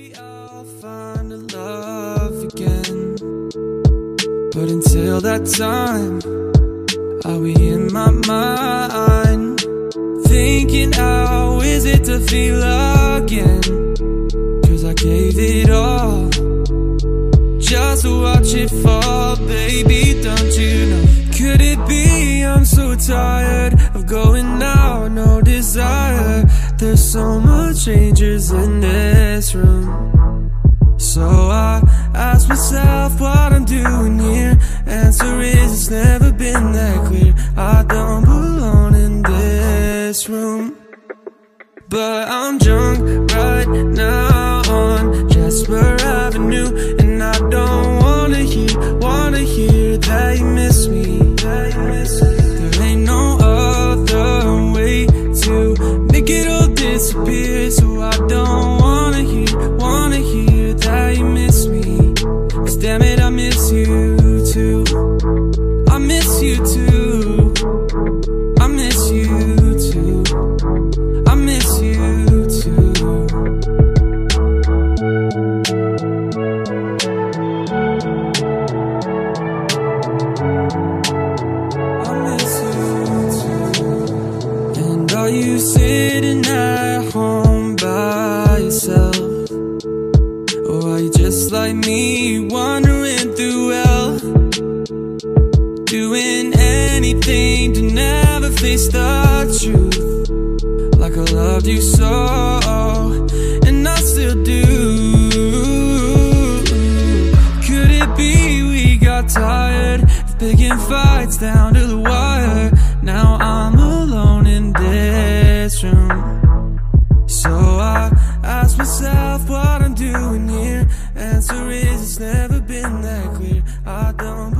Maybe I'll find a love again. But until that time, are we in my mind. Thinking, how is it to feel again? Cause I gave it all. Just watch it fall, baby, don't you know? Could it be I'm so tired of going out, no desire? There's so much strangers in this room. So I ask myself what I'm doing here. Answer is it's never been that clear. I don't belong in this room. But I'm drunk right now on Jasper Avenue sitting at home by yourself? Or are you just like me, wandering through hell? Doing anything to never face the truth like I loved you so, and I still do. Could it be we got tired of picking fights down to the wire? Answer is it's never been that clear. I don't